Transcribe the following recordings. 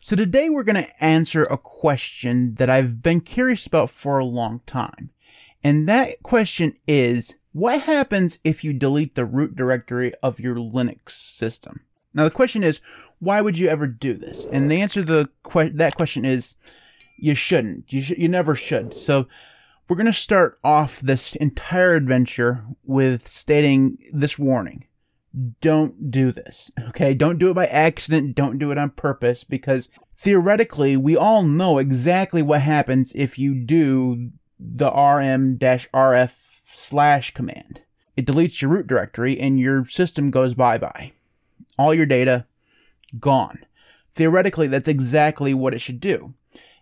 So today we're going to answer a question that I've been curious about for a long time. And that question is, what happens if you delete the root directory of your Linux system? Now the question is, why would you ever do this? And the answer to the que- that question is, you shouldn't. You, sh- you never should. So we're going to start off this entire adventure with stating this warning. Don't do this. Okay? Don't do it by accident. Don't do it on purpose because theoretically, we all know exactly what happens if you do the rm-rf slash command. It deletes your root directory and your system goes bye-bye. All your data gone. Theoretically, that's exactly what it should do.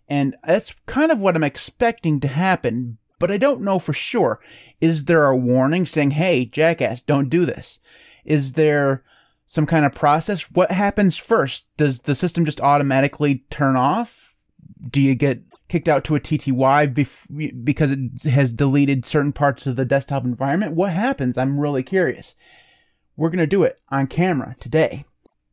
And that's kind of what I'm expecting to happen, but I don't know for sure. Is there a warning saying, hey, jackass, don't do this? Is there some kind of process? What happens first? Does the system just automatically turn off? Do you get kicked out to a TTY bef- because it has deleted certain parts of the desktop environment? What happens? I'm really curious. We're going to do it on camera today.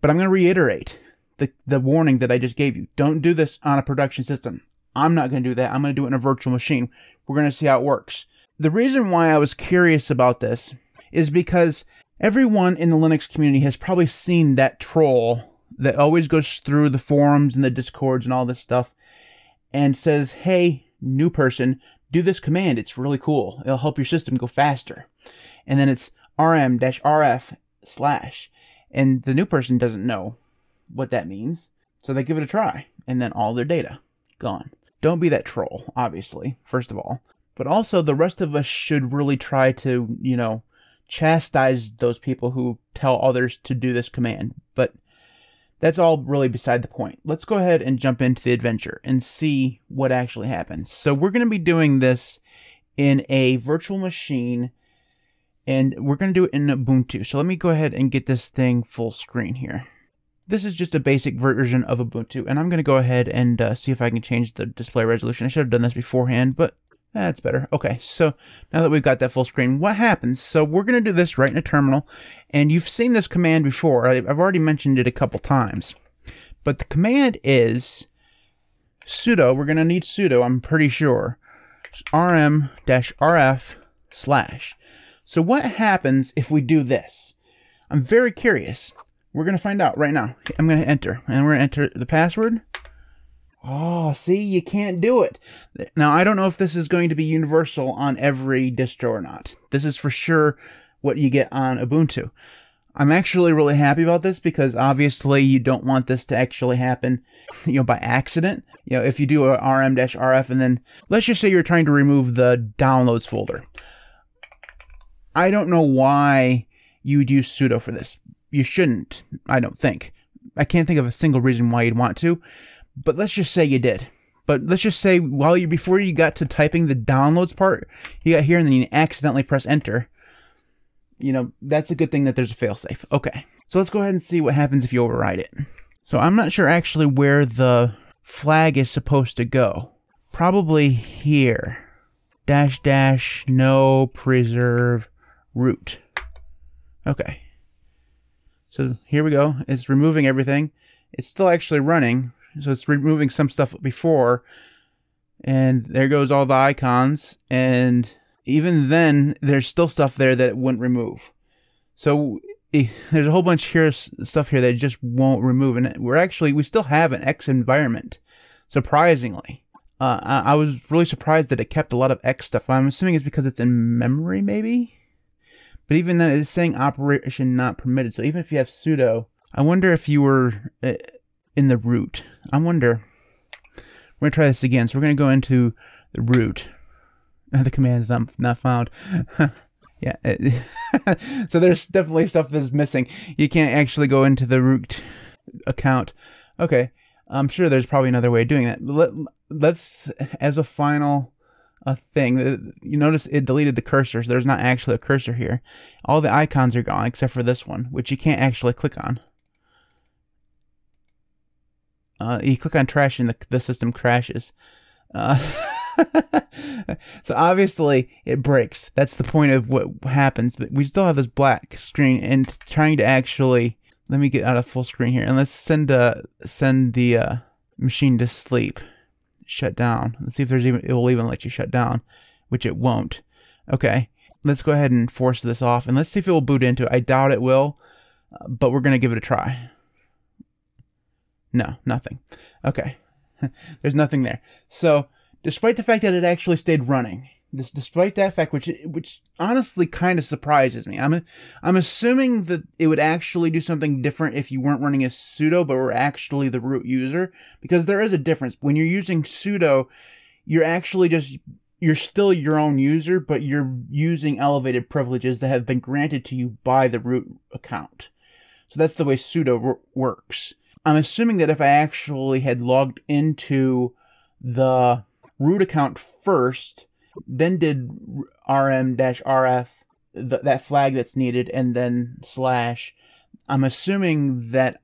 But I'm going to reiterate the, the warning that I just gave you. Don't do this on a production system. I'm not going to do that. I'm going to do it in a virtual machine. We're going to see how it works. The reason why I was curious about this is because everyone in the Linux community has probably seen that troll that always goes through the forums and the discords and all this stuff and says, hey, new person, do this command. It's really cool. It'll help your system go faster. And then it's rm-rf slash. And the new person doesn't know what that means. So they give it a try. And then all their data gone. Don't be that troll, obviously, first of all. But also, the rest of us should really try to, you know, chastise those people who tell others to do this command. But that's all really beside the point. Let's go ahead and jump into the adventure and see what actually happens. So we're going to be doing this in a virtual machine and we're going to do it in Ubuntu. So let me go ahead and get this thing full screen here. This is just a basic version of Ubuntu and I'm going to go ahead and uh, see if I can change the display resolution. I should have done this beforehand, but that's better. Okay, so now that we've got that full screen, what happens? So we're going to do this right in a terminal, and you've seen this command before. I've already mentioned it a couple times. But the command is sudo, we're going to need sudo, I'm pretty sure, rm-rf slash. So what happens if we do this? I'm very curious. We're going to find out right now. I'm going to enter, and we're going to enter the password. Oh, see, you can't do it. Now, I don't know if this is going to be universal on every distro or not. This is for sure what you get on Ubuntu. I'm actually really happy about this because obviously you don't want this to actually happen, you know, by accident. You know, if you do a rm-rf and then let's just say you're trying to remove the downloads folder. I don't know why you would use sudo for this. You shouldn't, I don't think. I can't think of a single reason why you'd want to. But let's just say you did. But let's just say while you before you got to typing the downloads part, you got here and then you accidentally press enter. You know, that's a good thing that there's a failsafe. Okay. So let's go ahead and see what happens if you override it. So I'm not sure actually where the flag is supposed to go. Probably here. Dash dash no preserve root. Okay. So here we go. It's removing everything. It's still actually running. So it's removing some stuff before. And there goes all the icons. And even then, there's still stuff there that it wouldn't remove. So eh, there's a whole bunch here stuff here that it just won't remove. And we're actually, we still have an X environment, surprisingly. Uh, I, I was really surprised that it kept a lot of X stuff. I'm assuming it's because it's in memory, maybe? But even then, it's saying operation not permitted. So even if you have sudo, I wonder if you were uh, in the root. I wonder. We're going to try this again. So we're going to go into the root. The command is not, not found. yeah. so there's definitely stuff that's missing. You can't actually go into the root account. Okay. I'm sure there's probably another way of doing that. Let, let's, as a final a thing. Uh, you notice it deleted the cursors. There's not actually a cursor here. All the icons are gone except for this one, which you can't actually click on. Uh, you click on trash and the, the system crashes. Uh, so obviously it breaks. That's the point of what happens. But we still have this black screen and trying to actually let me get out of full screen here and let's send uh send the uh machine to sleep. Shut down. Let's see if there's even it will even let you shut down, which it won't. Okay. Let's go ahead and force this off and let's see if it will boot into it. I doubt it will, uh, but we're going to give it a try. No, nothing. Okay. there's nothing there. So, despite the fact that it actually stayed running, this, despite that fact, which which honestly kind of surprises me. I'm I'm assuming that it would actually do something different if you weren't running a sudo, but were actually the root user, because there is a difference. When you're using sudo, you're actually just you're still your own user, but you're using elevated privileges that have been granted to you by the root account. So that's the way sudo works. I'm assuming that if I actually had logged into the root account first then did rm-rf th- that flag that's needed and then slash i'm assuming that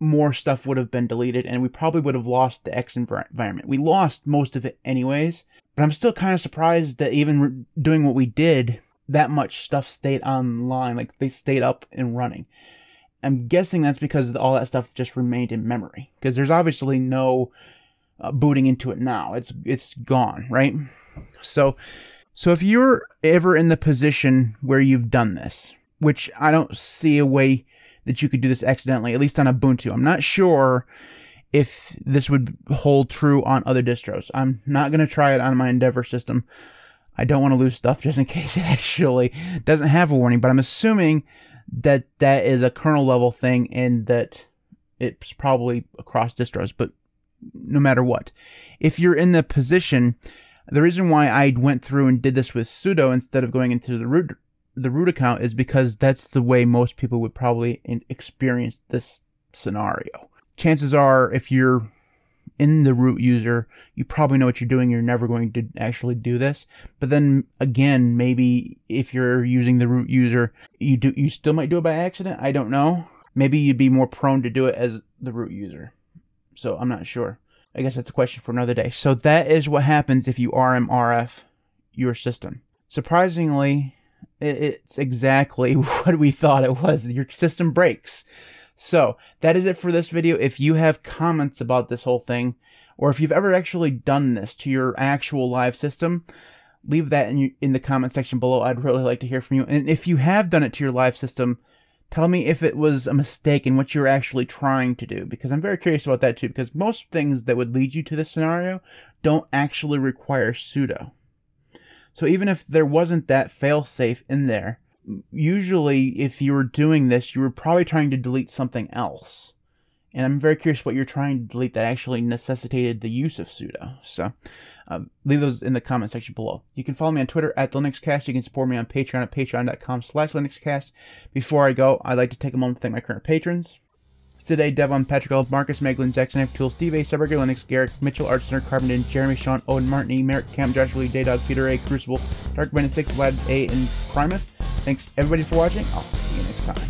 more stuff would have been deleted and we probably would have lost the x environment. We lost most of it anyways but i'm still kind of surprised that even re- doing what we did that much stuff stayed online like they stayed up and running i'm guessing that's because all that stuff just remained in memory because there's obviously no uh, booting into it now it's it's gone right so, so if you're ever in the position where you've done this, which I don't see a way that you could do this accidentally, at least on Ubuntu. I'm not sure if this would hold true on other distros. I'm not going to try it on my Endeavour system. I don't want to lose stuff just in case it actually doesn't have a warning, but I'm assuming that that is a kernel level thing and that it's probably across distros, but no matter what. If you're in the position the reason why I went through and did this with sudo instead of going into the root the root account is because that's the way most people would probably experience this scenario. Chances are, if you're in the root user, you probably know what you're doing. You're never going to actually do this. But then again, maybe if you're using the root user, you do you still might do it by accident. I don't know. Maybe you'd be more prone to do it as the root user. So I'm not sure. I guess that's a question for another day. So that is what happens if you RMRF your system. Surprisingly, it's exactly what we thought it was. Your system breaks. So that is it for this video. If you have comments about this whole thing, or if you've ever actually done this to your actual live system, leave that in, in the comment section below. I'd really like to hear from you. And if you have done it to your live system, Tell me if it was a mistake and what you're actually trying to do, because I'm very curious about that too, because most things that would lead you to this scenario don't actually require sudo. So even if there wasn't that failsafe in there, usually if you were doing this, you were probably trying to delete something else. And I'm very curious what you're trying to delete that actually necessitated the use of sudo. So uh, leave those in the comment section below. You can follow me on Twitter at LinuxCast. You can support me on Patreon at patreon.com slash LinuxCast. Before I go, I'd like to take a moment to thank my current patrons. Today, Devon, Patrick L, Marcus, Maeglin, Jackson F. Tool, Steve A, CyberGuyLinux, Garrick, Mitchel, Art Center, Carbon, Jeremy, Shaun, Owen, Martin E, Marek, Camp, Joshua Lee, Daydog, Peter A, Crucible, Dark Bandit 6, Vlad A, and Primus. Thanks everybody for watching. I'll see you next time.